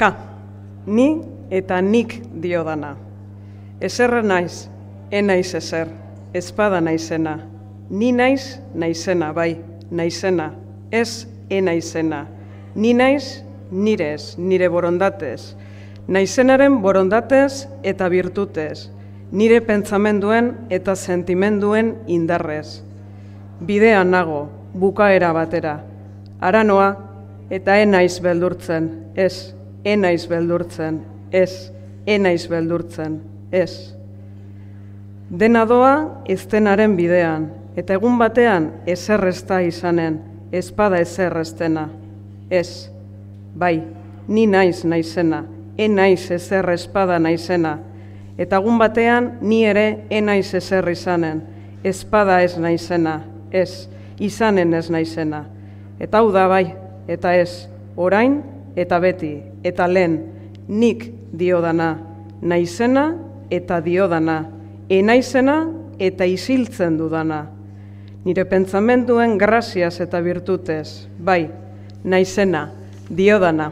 Ka, ni eta nik diodana. Ezerra naiz, enaiz ezer, ezpada naizena. Ni naiz, naizena, bai, naizena, ez enaizena. Ni naiz, nirez, nire borondatez. Naizenaren borondatez eta birtutez. Nire pentsamenduen eta sentimenduen indarrez. Bidean nago, bukaera batera. Aranoa eta enaiz beldurtzen, ez, enaiz beldurtzen, ez, enaiz beldurtzen, ez. Dena doa eztenaren bidean, eta egun batean ezer ez da izanen, ezpada ezer ez dena. Ez, bai, ni naiz naizena, enaiz ezer espada naizena, eta egun batean ni ere enaiz ezer izanen, espada ez naizena, ez, izanen ez naizena. Eta hau da bai, eta ez, orain eta beti, eta lehen, nik diodana, naizena eta diodana, enaizena eta isiltzen dudana. Nire pentsamenduen graziaz eta virtutez, bai, naizena, diodana.